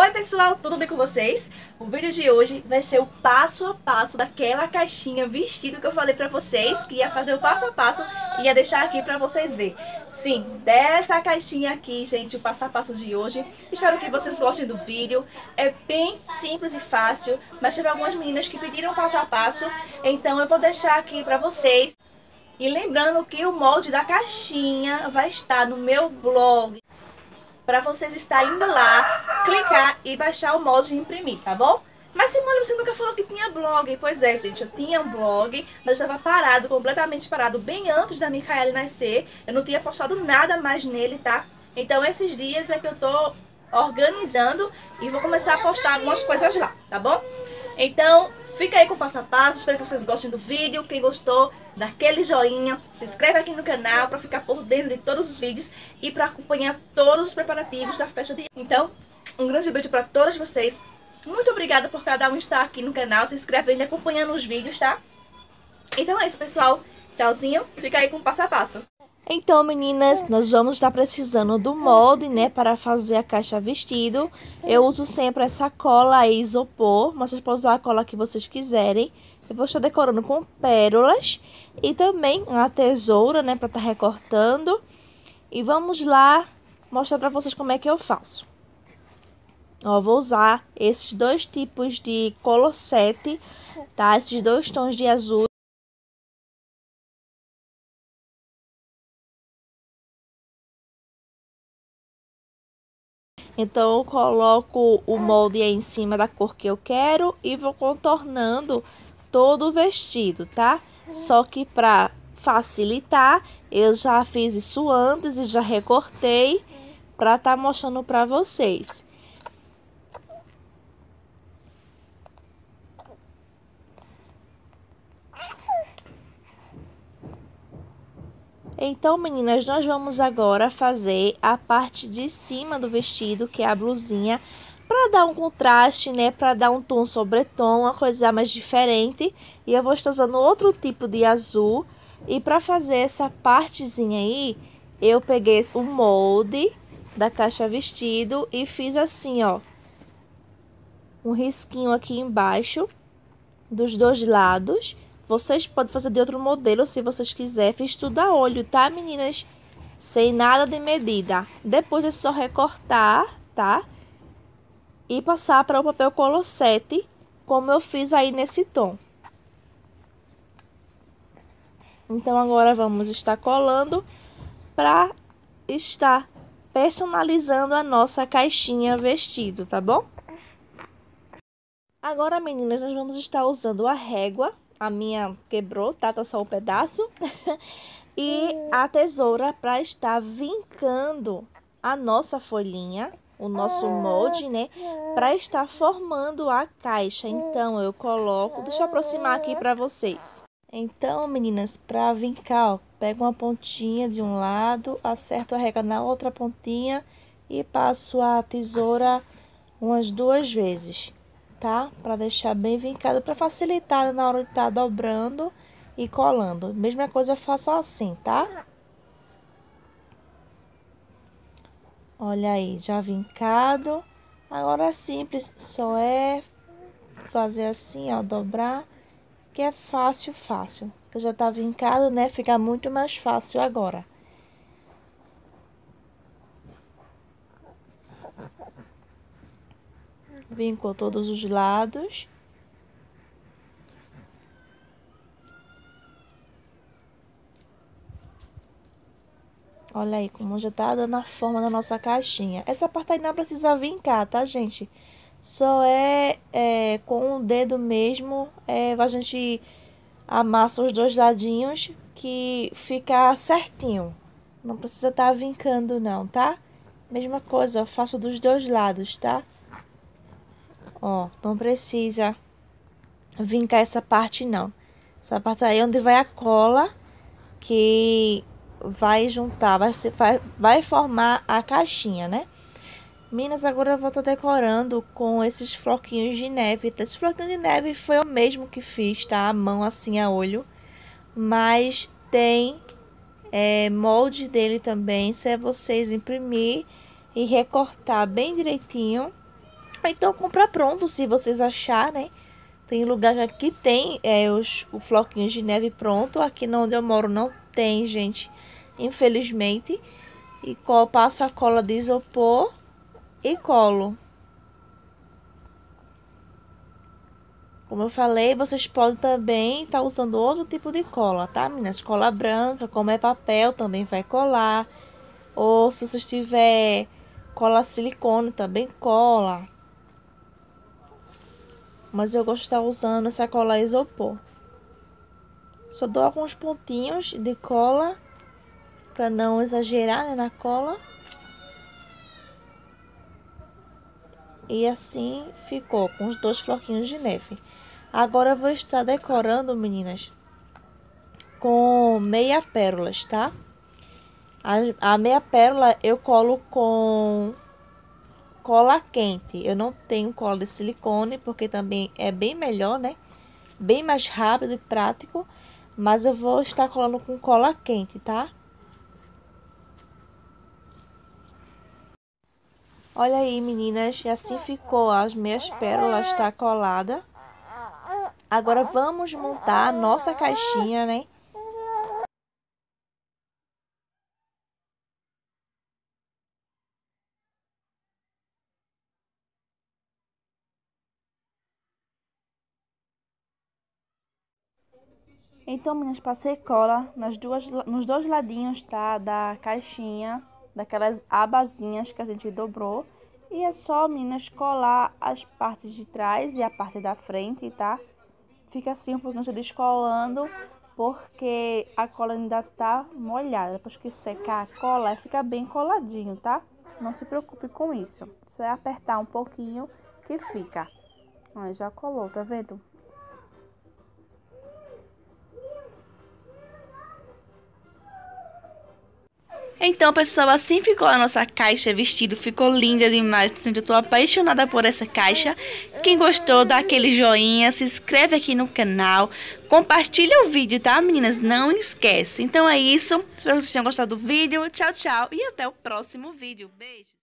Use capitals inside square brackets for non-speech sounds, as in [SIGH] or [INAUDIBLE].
Oi pessoal, tudo bem com vocês? O vídeo de hoje vai ser o passo a passo daquela caixinha vestido que eu falei pra vocês Que ia fazer o passo a passo e ia deixar aqui pra vocês verem. Sim, dessa caixinha aqui, gente, o passo a passo de hoje. Espero que vocês gostem do vídeo. É bem simples e fácil Mas teve algumas meninas que pediram passo a passo Então eu vou deixar aqui pra vocês. E lembrando que o molde da caixinha vai estar no meu blog para vocês estarem indo lá, clicar e baixar o molde e imprimir, tá bom? Mas Simone, você nunca falou que tinha blog. Pois é, gente, eu tinha um blog, mas estava parado, completamente parado, bem antes da Micaela nascer. Eu não tinha postado nada mais nele, tá? Então esses dias é que eu tô organizando e vou começar a postar algumas coisas lá, tá bom? Então, fica aí com o passo a passo, espero que vocês gostem do vídeo. Quem gostou, dá aquele joinha, se inscreve aqui no canal para ficar por dentro de todos os vídeos e para acompanhar todos os preparativos da festa de... Então, um grande beijo para todos vocês. Muito obrigada por cada um estar aqui no canal, se inscrevendo e acompanhando os vídeos, tá? Então é isso, pessoal. Tchauzinho, fica aí com o passo a passo. Então, meninas, nós vamos estar precisando do molde, né, para fazer a caixa vestido. Eu uso sempre essa cola isopor, mas vocês podem usar a cola que vocês quiserem. Eu vou estar decorando com pérolas e também a tesoura, né, para estar recortando. E vamos lá mostrar para vocês como é que eu faço. Ó, vou usar esses dois tipos de colossete, tá? Esses dois tons de azul Então, eu coloco o molde aí em cima da cor que eu quero e vou contornando todo o vestido, tá? Só que para facilitar, eu já fiz isso antes e já recortei para estar tá mostrando para vocês. Então, meninas, nós vamos agora fazer a parte de cima do vestido, que é a blusinha, para dar um contraste, né, para dar um tom sobre tom, uma coisa mais diferente. E eu vou estar usando outro tipo de azul. E para fazer essa partezinha aí, eu peguei o molde da caixa vestido e fiz assim, ó. Um risquinho aqui embaixo dos dois lados. Vocês podem fazer de outro modelo se vocês quiserem. Fiz tudo a olho, tá, meninas? Sem nada de medida. Depois é só recortar, tá? E passar para o papel colossete, como eu fiz aí nesse tom. Então, agora vamos estar colando para estar personalizando a nossa caixinha vestido, tá bom? Agora, meninas, nós vamos estar usando a régua a minha quebrou, tá? Tá só um pedaço. [LAUGHS] e a tesoura para estar vincando a nossa folhinha, o nosso molde, né? Para estar formando a caixa. Então, eu coloco... Deixa eu aproximar aqui para vocês. Então, meninas, para vincar, ó, pego uma pontinha de um lado, acerto a régua na outra pontinha e passo a tesoura umas duas vezes tá? Para deixar bem vincado, para facilitar na hora de estar tá dobrando e colando. Mesma coisa eu faço assim, tá? Olha aí, já vincado. Agora é simples, só é fazer assim, ó, dobrar, que é fácil, fácil. Que já tá vincado, né? Fica muito mais fácil agora. vincou todos os lados. Olha aí como já tá dando a forma da nossa caixinha. Essa parte aí não precisa vincar, tá, gente? Só é, é com o dedo mesmo, é, a gente amassa os dois ladinhos que fica certinho. Não precisa estar tá vincando não, tá? Mesma coisa, eu faço dos dois lados, tá? Ó, não precisa vincar essa parte não. Essa parte aí é onde vai a cola que vai juntar, vai, vai, vai formar a caixinha, né? Minas, agora eu vou estar decorando com esses floquinhos de neve. Esse floquinho de neve foi o mesmo que fiz, tá? A mão assim a olho. Mas tem é, molde dele também. Se é vocês imprimir e recortar bem direitinho Então compra pronto se vocês acharem, né? Tem lugar que tem é, os, floquinhos de neve pronto. Aqui onde eu moro não tem, gente. Infelizmente. E passo a cola de isopor e colo. Como eu falei, vocês podem também estar tá usando outro tipo de cola, tá, meninas? Cola branca, como é papel, também vai colar. Ou se vocês tiver cola silicone, também cola. Mas eu gosto de estar usando essa cola isopor. Só dou alguns pontinhos de cola para não exagerar né, na cola. E assim ficou, com os dois floquinhos de neve. Agora eu vou estar decorando, meninas, com meia pérolas, tá? A, a meia pérola eu colo com cola quente. Eu não tenho cola de silicone, porque também é bem melhor, né? Bem mais rápido e prático. Mas eu vou estar colando com cola quente, tá? Olha aí, meninas, e assim ficou as meias pérolas, tá colada. Agora vamos montar a nossa caixinha, né? Então, meninas, passei cola nas duas, nos dois ladinhos, tá? Da caixinha daquelas abazinhas que a gente dobrou. E é só, meninas, colar as partes de trás e a parte da frente, tá? Fica assim um pouquinho descolando, porque a cola ainda tá molhada. Depois que secar a cola, fica bem coladinho, tá? Não se preocupe com isso. Só é apertar um pouquinho que fica. Ó, já colou, tá vendo? Então, pessoal, assim ficou a nossa caixa vestido. Ficou linda demais. Eu tô apaixonada por essa caixa. Quem gostou, dá aquele joinha, se inscreve aqui no canal. Compartilha o vídeo, tá, meninas? Não esquece. Então é isso. Espero que vocês tenham gostado do vídeo. Tchau, tchau. E até o próximo vídeo. Beijo.